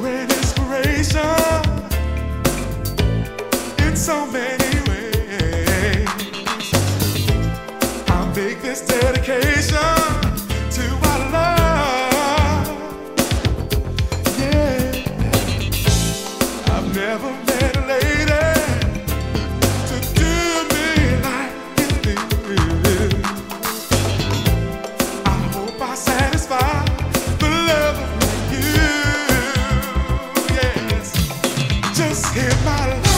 great inspiration in so many ways. I make this dedication to love. Yeah, never. just hit my life.